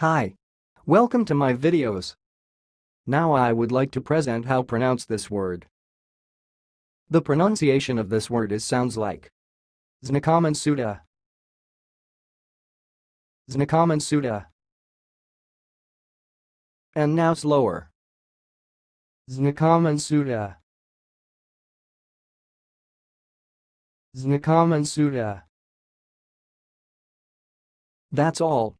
Hi. Welcome to my videos. Now I would like to present how pronounce this word. The pronunciation of this word is sounds like Znakamen Suda. Znakamen Suda. And now slower. Znakamen Suda. Znakamen Suda. That's all,